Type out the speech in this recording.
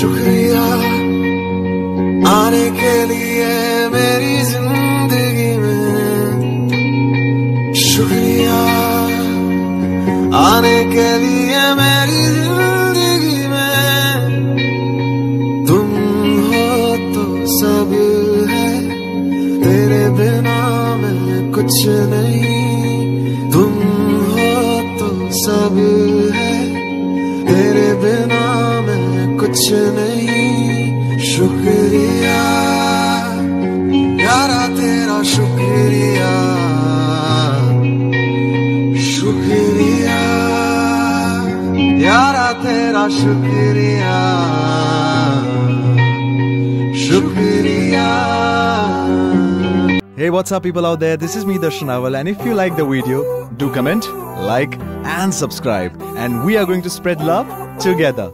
शुक्रिया। आने के लिए मेरी ज़िंदगी में शुक्रिया। आने के लिए मेरी ज़िंदगी में तुम हो तो सब है। तेरे बिना मैं कुछ नहीं। तुम हो तो सब है। तेरे बिना कुछ नहीं शुक्रिया यारा तेरा शुक्रिया शुक्रिया यारा तेरा शुक्रिया Hey, what's up, people out there? This is me, Darshan Raval, and if you like the video, do comment, like, and subscribe. And we are going to spread love together.